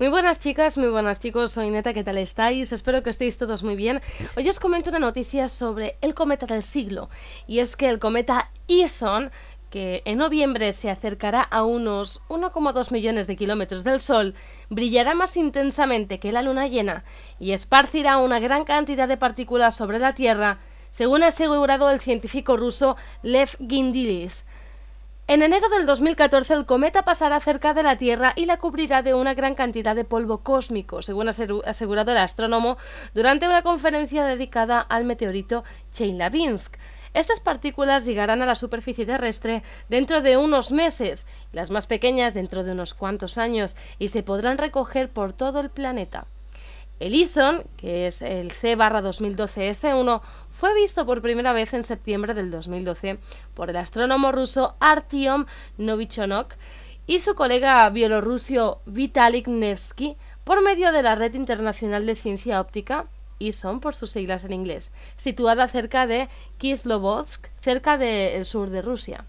Muy buenas chicas, muy buenas chicos, soy Neta, ¿qué tal estáis? Espero que estéis todos muy bien. Hoy os comento una noticia sobre el cometa del siglo, y es que el cometa Ison, que en noviembre se acercará a unos 1,2 millones de kilómetros del Sol, brillará más intensamente que la luna llena y esparcirá una gran cantidad de partículas sobre la Tierra, según ha asegurado el científico ruso Lev Gindilis. En enero del 2014 el cometa pasará cerca de la Tierra y la cubrirá de una gran cantidad de polvo cósmico, según ha asegurado el astrónomo durante una conferencia dedicada al meteorito Chelyabinsk. Estas partículas llegarán a la superficie terrestre dentro de unos meses, las más pequeñas dentro de unos cuantos años, y se podrán recoger por todo el planeta. El ISON, que es el C-2012S1, fue visto por primera vez en septiembre del 2012 por el astrónomo ruso Artyom Novichonok y su colega bielorruso Vitalik Nevsky por medio de la Red Internacional de Ciencia Óptica, ISON por sus siglas en inglés, situada cerca de Kislovodsk, cerca del sur de Rusia.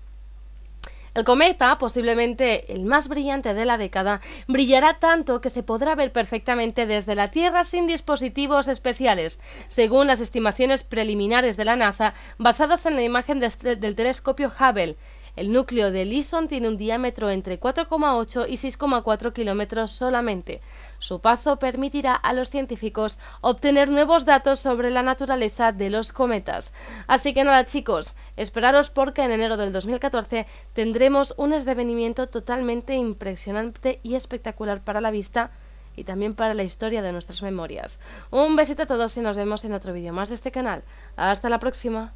El cometa, posiblemente el más brillante de la década, brillará tanto que se podrá ver perfectamente desde la Tierra sin dispositivos especiales, según las estimaciones preliminares de la NASA basadas en la imagen del telescopio Hubble. El núcleo de Lison tiene un diámetro entre 4,8 y 6,4 kilómetros solamente. Su paso permitirá a los científicos obtener nuevos datos sobre la naturaleza de los cometas. Así que nada chicos, esperaros porque en enero del 2014 tendremos un esdevenimiento totalmente impresionante y espectacular para la vista y también para la historia de nuestras memorias. Un besito a todos y nos vemos en otro vídeo más de este canal. Hasta la próxima.